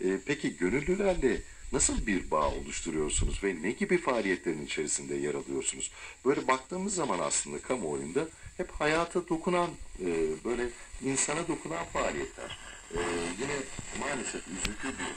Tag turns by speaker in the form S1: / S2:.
S1: E, peki gönüllülerle nasıl bir bağ oluşturuyorsunuz ve ne gibi faaliyetlerin içerisinde yer alıyorsunuz? Böyle baktığımız zaman aslında kamuoyunda hep hayata dokunan, e, böyle insana dokunan faaliyetler. E, yine maalesef üzücü bir.